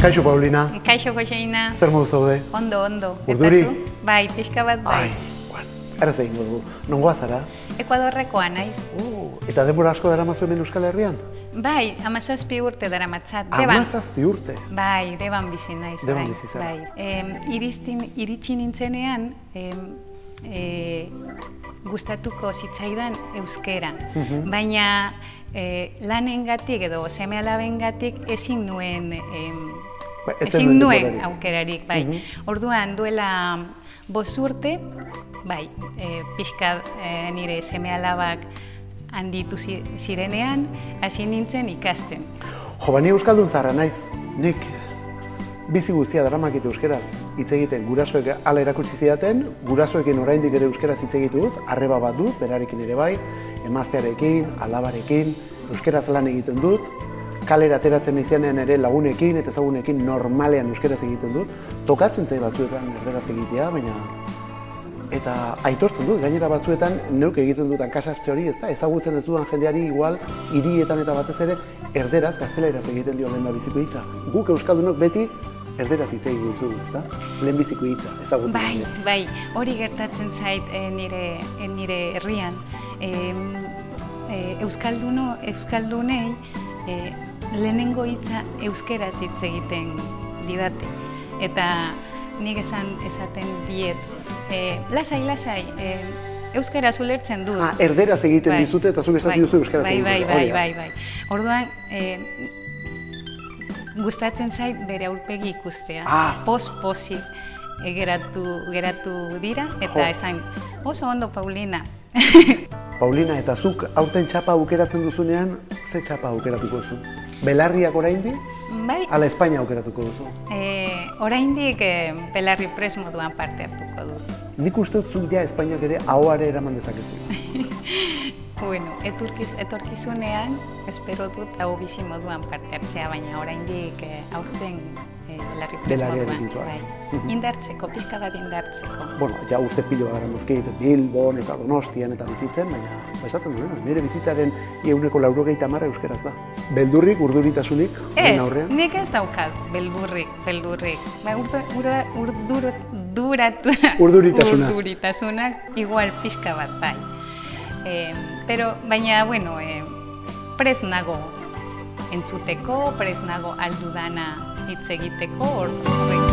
Kaixo, Paulina. Kaixo, Joseina. Zer modu zaude? Ondo, ondo. Urduri? Bai, pixka bat bai. Ai, bueno, ara zein dugu. Nongoa zara? Ekuadorrekoa naiz. Uh, eta denbora asko dara mazu hemen Euskal Herrian? Bai, amazazpi urte dara matzat. Deban. Amazazpi urte. Bai, deban bizi naiz. Deban bai, bizi zara. Bai. Em, iristin, iritsi nintzenean, em, e, gustatuko zitzaidan euskera. Mhm. Baina e, lanengatik edo seme alabengatik ezin nuen em, Ba, ezin nuen aukerarik, bai. Mhm. Orduan duela bost urte, bai, e, pixka e, nire seme alabak handitu zi- zirenean, hasi nintzen ikasten. Jo, ba, ni Euskaldun zara naiz. Nik bizi guztia daramakit euskeraz hitz egiten gurasoek hala erakutsi zidaten, gurasoekin oraindik ere euskeraz hitz egitu dut, arreba bat dut, berarekin ere bai, emaztearekin, alabarekin, euskeraz lan egiten dut, kalera ateratzen izanean ere lagunekin eta ezagunekin normalean euskeraz egiten dut, tokatzen zai batzuetan erderaz egitea, baina eta aitortzen dut, gainera batzuetan neuk egiten dutan kasartze hori, ezta ezagutzen ez dudan jendeari igual hirietan eta batez ere erderaz, gazteleraz egiten dio lehen biziko hitza. Guk euskaldunok beti erderaz hitz egin duzu, ezta? Lehen biziko hitza, ezagutzen Bai, dugu. bai, hori gertatzen zait e, nire, e, nire herrian. Em, e, Euskalduno, Euskaldunei e, lehenengo hitza euskeraz hitz egiten didate. Eta nik esan esaten diet, e, lasai, lasai, e, euskaraz ulertzen dut. Ah, erderaz egiten Bai, dizute eta zuk esaten bai, duzu euskaraz bai, egiten bai, bai, bai, bai. Orduan, e, gustatzen zait bere aurpegi ikustea. Ah. Pos-posi e, geratu, geratu dira, eta Jo. esan, oso ondo, Paulina. Paulina, eta zuk aurten txapa aukeratzen duzunean, ze txapa aukeratuko duzu? Belarriak oraindi, bai, ala Espainia aukeratuko duzu? e, oraindik e, belarri pres moduan parte hartuko dut. Nik uste dut zuk ja Espainiak ere ahoare eraman dezakezu. Bueno, eturkiz, etorkizunean, espero dut hau bizi moduan parte hartzea, baina oraindik e, aurten e, belarri pres Belarriarekin moduan. Bai. Indartzeko, pixka bat indartzeko. bueno, ja urte pilo bat mazkeit, Bilbon eta Donostian eta bizitzen, baina ba, esaten duena, nire bizitzaren euneko laurogeita marra euskeraz da. Beldurrik, urduritasunik, Ez, aurrean? nik ez daukat, beldurrik, beldurrik. Ba, urdu, urda, urduro, duratu, Urduritasuna. urduritasunak igual pixka Eh, pero, baina, bueno, eh, prez nago entzuteko, prez nago aldudana hitz egiteko, horrek